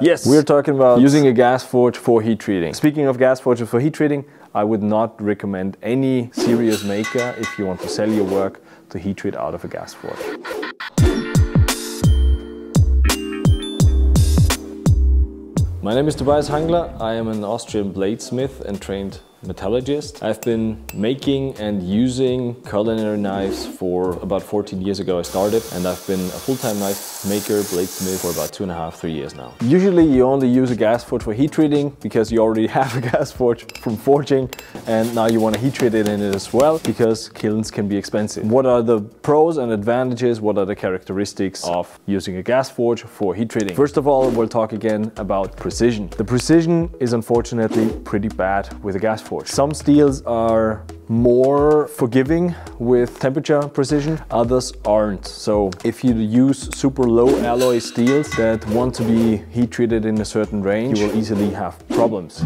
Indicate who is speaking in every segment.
Speaker 1: Yes, we're talking about using a gas forge for heat treating. Speaking of gas forges for heat treating, I would not recommend any serious maker if you want to sell your work to heat treat out of a gas forge. My name is Tobias Hangler. I am an Austrian bladesmith and trained metallurgist. I've been making and using culinary knives for about 14 years ago I started and I've been a full-time knife maker, bladesmith for about two and a half, three years now. Usually you only use a gas forge for heat treating because you already have a gas forge from forging and now you want to heat treat it in it as well because kilns can be expensive. What are the pros and advantages? What are the characteristics of using a gas forge for heat treating? First of all, we'll talk again about precision. The precision is unfortunately pretty bad with a gas forge forge. Some steels are more forgiving with temperature precision, others aren't. So if you use super low alloy steels that want to be heat treated in a certain range, you will easily have problems.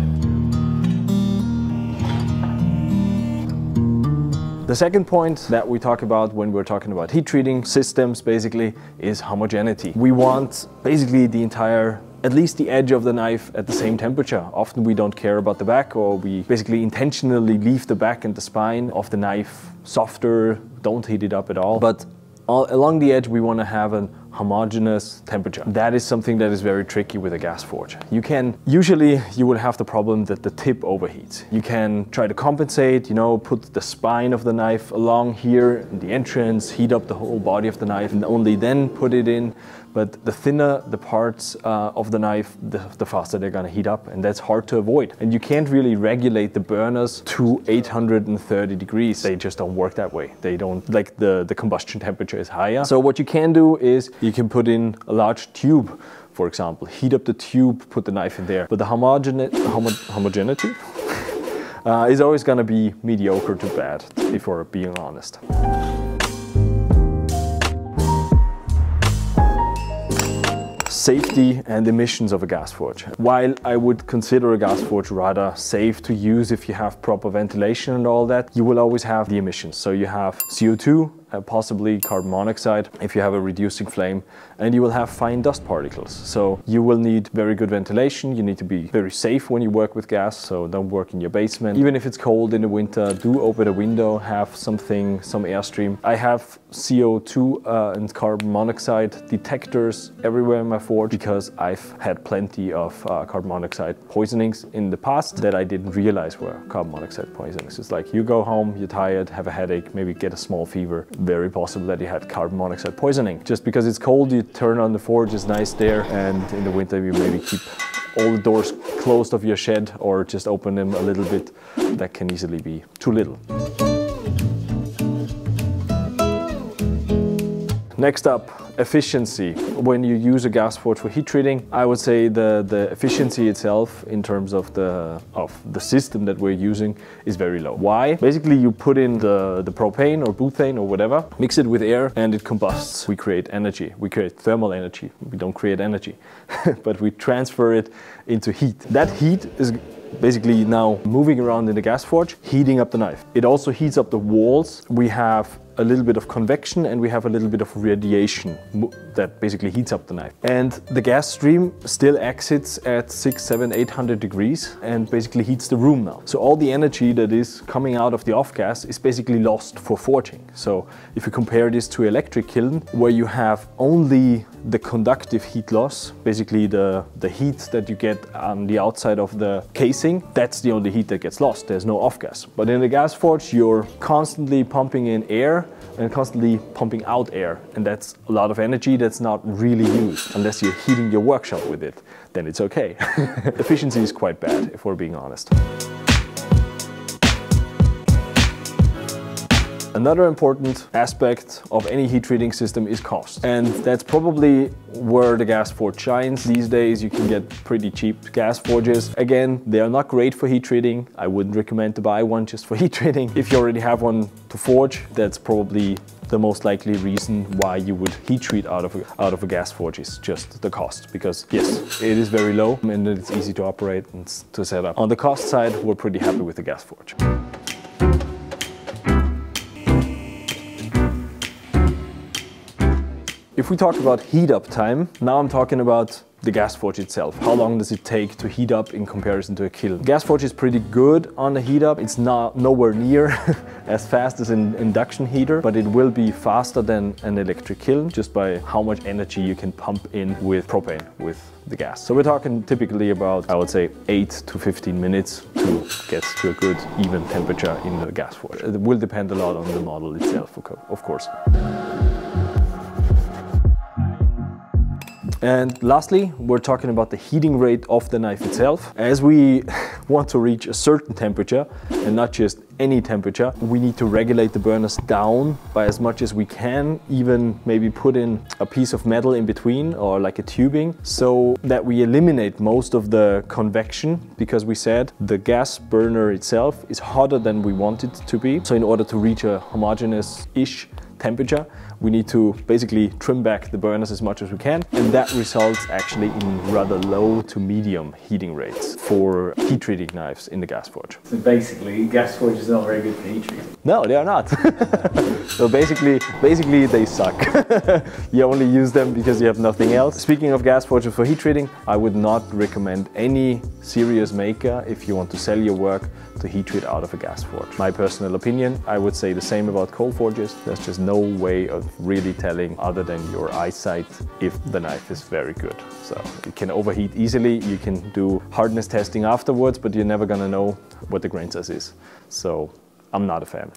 Speaker 1: The second point that we talk about when we're talking about heat treating systems basically is homogeneity. We want basically the entire at least the edge of the knife at the same temperature. Often we don't care about the back or we basically intentionally leave the back and the spine of the knife softer, don't heat it up at all. But all, along the edge we want to have an homogeneous temperature. That is something that is very tricky with a gas forge. You can, usually you will have the problem that the tip overheats. You can try to compensate, you know, put the spine of the knife along here in the entrance, heat up the whole body of the knife and only then put it in. But the thinner the parts uh, of the knife, the, the faster they're gonna heat up and that's hard to avoid. And you can't really regulate the burners to 830 degrees. They just don't work that way. They don't, like the, the combustion temperature is higher. So what you can do is you can put in a large tube, for example, heat up the tube, put the knife in there. But the homogene homo homogeneity uh, is always gonna be mediocre to bad, if we're being honest. safety and emissions of a gas forge. While I would consider a gas forge rather safe to use if you have proper ventilation and all that, you will always have the emissions. So you have CO2, uh, possibly carbon monoxide if you have a reducing flame and you will have fine dust particles. So you will need very good ventilation. You need to be very safe when you work with gas. So don't work in your basement. Even if it's cold in the winter, do open a window, have something, some airstream. I have CO2 uh, and carbon monoxide detectors everywhere in my forge because I've had plenty of uh, carbon monoxide poisonings in the past that I didn't realize were carbon monoxide poisonings. It's like you go home, you're tired, have a headache, maybe get a small fever very possible that you had carbon monoxide poisoning. Just because it's cold, you turn on the forge, it's nice there, and in the winter you maybe keep all the doors closed of your shed or just open them a little bit. That can easily be too little. Next up, efficiency. When you use a gas forge for heat treating, I would say the, the efficiency itself in terms of the, of the system that we're using is very low. Why? Basically you put in the, the propane or butane or whatever, mix it with air and it combusts. We create energy. We create thermal energy. We don't create energy, but we transfer it into heat. That heat is basically now moving around in the gas forge, heating up the knife. It also heats up the walls. We have a little bit of convection and we have a little bit of radiation that basically heats up the knife. And the gas stream still exits at six, seven, 800 degrees and basically heats the room now. So all the energy that is coming out of the off gas is basically lost for forging. So if you compare this to electric kiln where you have only the conductive heat loss, basically the, the heat that you get on the outside of the casing, that's the only heat that gets lost. There's no off gas. But in the gas forge, you're constantly pumping in air and constantly pumping out air. And that's a lot of energy that's not really used unless you're heating your workshop with it. Then it's okay. Efficiency is quite bad, if we're being honest. Another important aspect of any heat treating system is cost. And that's probably where the gas forge shines. These days you can get pretty cheap gas forges. Again, they are not great for heat treating. I wouldn't recommend to buy one just for heat treating. If you already have one to forge, that's probably the most likely reason why you would heat treat out of, a, out of a gas forge is just the cost. Because yes, it is very low and it's easy to operate and to set up. On the cost side, we're pretty happy with the gas forge. If we talk about heat up time, now I'm talking about the gas forge itself. How long does it take to heat up in comparison to a kiln? Gas forge is pretty good on the heat up. It's not nowhere near as fast as an induction heater, but it will be faster than an electric kiln just by how much energy you can pump in with propane, with the gas. So we're talking typically about, I would say, 8 to 15 minutes to get to a good even temperature in the gas forge. It will depend a lot on the model itself, of course. And lastly, we're talking about the heating rate of the knife itself. As we want to reach a certain temperature and not just any temperature, we need to regulate the burners down by as much as we can, even maybe put in a piece of metal in between or like a tubing so that we eliminate most of the convection because we said the gas burner itself is hotter than we want it to be. So in order to reach a homogeneous-ish temperature, we need to basically trim back the burners as much as we can. And that results actually in rather low to medium heating rates for heat treating knives in the gas forge.
Speaker 2: So basically, gas forge is not very good for heat treating.
Speaker 1: No, they are not. so basically, basically they suck. you only use them because you have nothing else. Speaking of gas forges for heat treating, I would not recommend any serious maker if you want to sell your work to heat treat out of a gas forge. My personal opinion, I would say the same about coal forges. There's just no way really telling other than your eyesight if the knife is very good. So it can overheat easily. You can do hardness testing afterwards, but you're never gonna know what the grain size is. So I'm not a fan.